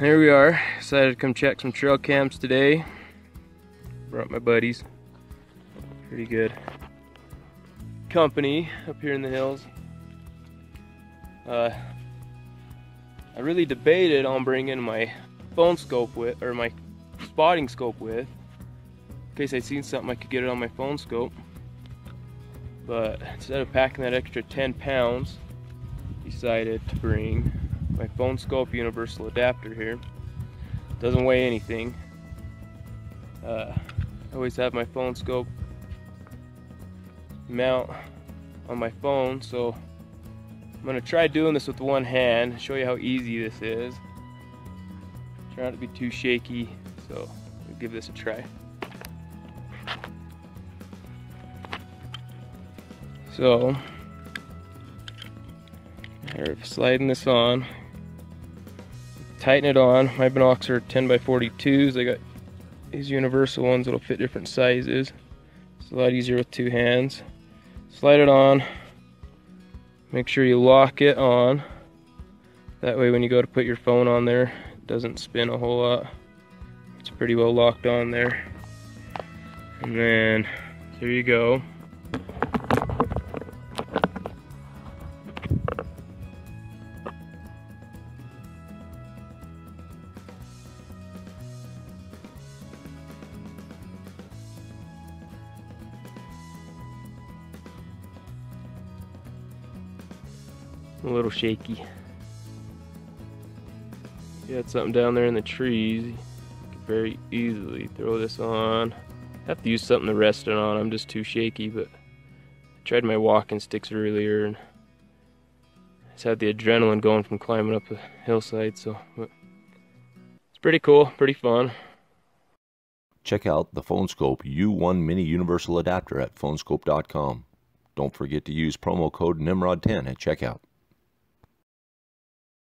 Here we are. Decided to come check some trail cams today. Brought my buddies. Pretty good company up here in the hills. Uh, I really debated on bringing my phone scope with, or my spotting scope with, in case I seen something I could get it on my phone scope. But instead of packing that extra 10 pounds, decided to bring my PhoneSkope universal adapter here. Doesn't weigh anything. Uh, I always have my PhoneSkope mount on my phone, so I'm gonna try doing this with one hand, show you how easy this is. Try not to be too shaky, so we'll give this a try. So, sliding this on, tighten it on. My binocs are 10 by 42s. I got these universal ones that'll fit different sizes. It's a lot easier with two hands. Slide it on. Make sure you lock it on. That way when you go to put your phone on there, it doesn't spin a whole lot. It's pretty well locked on there. And then, there you go. A little shaky. You had something down there in the trees, you could very easily throw this on. Have to use something to rest it on, I'm just too shaky, but I tried my walking sticks earlier and just had the adrenaline going from climbing up the hillside, so it's pretty cool, pretty fun. Check out the PhoneSkope U1 Mini Universal Adapter at phoneskope.com. Don't forget to use promo code NIMROD10 at checkout.